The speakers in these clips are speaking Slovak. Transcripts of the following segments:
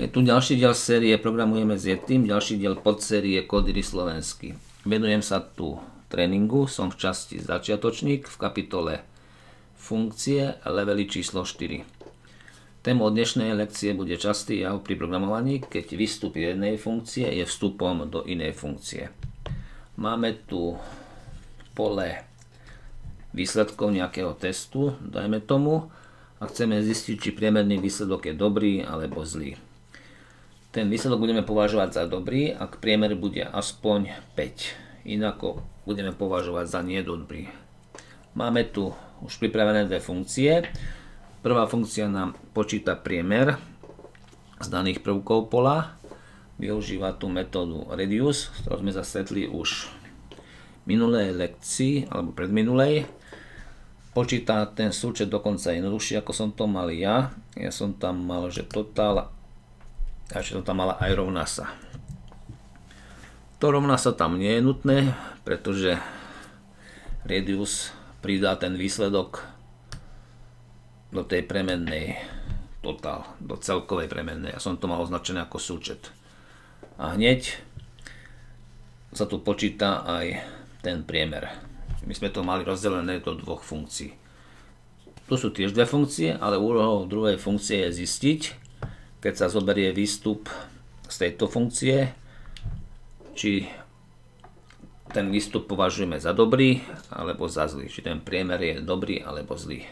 Je tu ďalší diel série Programujeme s Yetim, ďalší diel podsérie Kodiry slovensky. Venujem sa tu tréningu, som v časti začiatočník v kapitole funkcie levely číslo 4. Témou dnešnej lekcie bude častý jav pri programovaní, keď výstup jednej funkcie je vstupom do inej funkcie. Máme tu pole výsledkov nejakého testu, dajme tomu, a chceme zistiť, či priemerný výsledok je dobrý alebo zlý. Ten výsledok budeme považovať za dobrý, ak priemer bude aspoň 5. Inako budeme považovať za nedobrý. Máme tu už pripravené dve funkcie. Prvá funkcia nám počíta priemer z daných prvkov pola. Využíva tú metódu reduce, ktorú sme zasetli už minulej lekcii, alebo predminulej. Počíta ten súčet dokonca jednoduchšie, ako som to mal ja. Ja som tam mal, že total a že to tam mala aj rovná sa. To rovná sa tam nie je nutné, pretože radius pridá ten výsledok do tej premennej total, do celkovej premennej. Ja som to mal označené ako súčet. A hneď sa tu počíta aj ten priemer. My sme to mali rozdelené do dvoch funkcií. Tu sú tiež dve funkcie, ale úlohou druhej funkcie je zistiť, keď sa zoberie výstup z tejto funkcie, či ten výstup považujeme za dobrý alebo za zlý, či ten priemer je dobrý alebo zlý.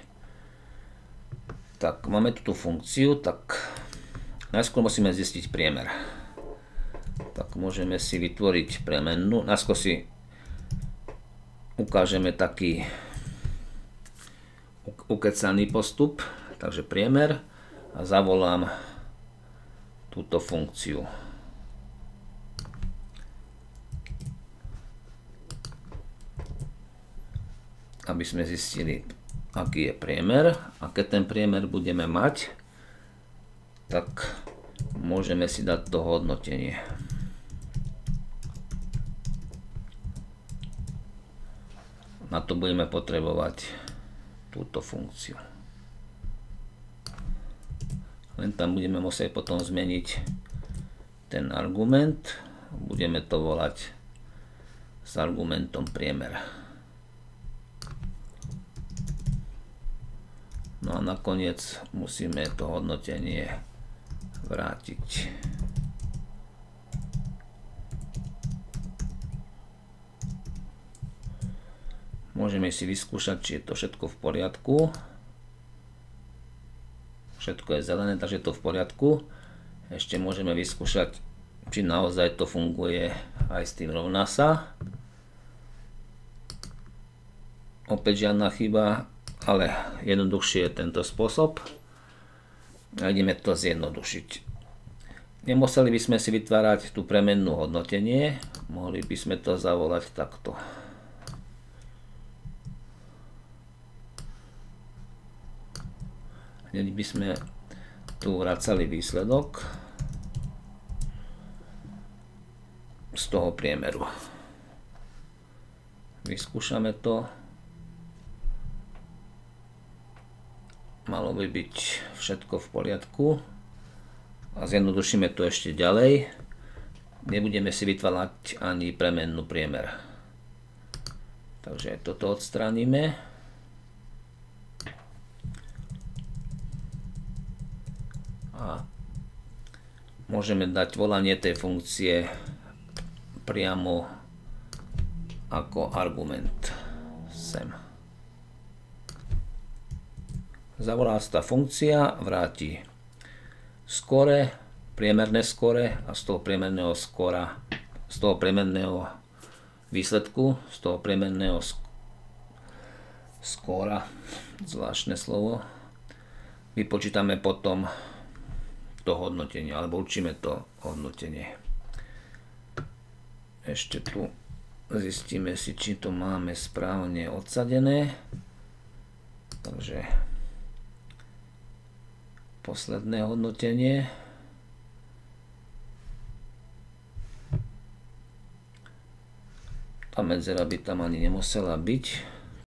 Tak máme tu tú funkciu, tak najskôr musíme zistiť priemer. Tak môžeme si vytvoriť premennú. Najskôr si ukážeme taký ukecaný postup, takže priemer a zavolám túto funkciu. Aby sme zistili, aký je priemer. A keď ten priemer budeme mať, tak môžeme si dať to hodnotenie. Na to budeme potrebovať túto funkciu len tam budeme musieť potom zmeniť ten argument. Budeme to volať s argumentom priemer. No a nakoniec musíme to hodnotenie vrátiť. Môžeme si vyskúšať či je to všetko v poriadku všetko je zelené, takže je to v poriadku. Ešte môžeme vyskúšať, či naozaj to funguje aj s tým rovná sa. Opäť žiadna chyba, ale jednoduchšie je tento spôsob. A ideme to zjednodušiť. Nemuseli by sme si vytvárať tú premennú hodnotenie, mohli by sme to zavolať takto. Hneď by sme tu vracali výsledok z toho priemeru. Vyskúšame to. Malo by byť všetko v poriadku. A zjednodušíme to ešte ďalej. Nebudeme si vytvárať ani premennú priemer. Takže toto odstránime. A môžeme dať volanie tej funkcie priamo ako argument sem. Zavolá sa tá funkcia, vráti skore, priemerné skore a z toho priemerného skora, z toho priemerného výsledku, z toho priemerného skóra, zvláštne slovo, vypočítame potom to hodnotenie, alebo určíme to hodnotenie. Ešte tu zistíme si, či to máme správne odsadené. Takže posledné hodnotenie. Tá medzera by tam ani nemusela byť.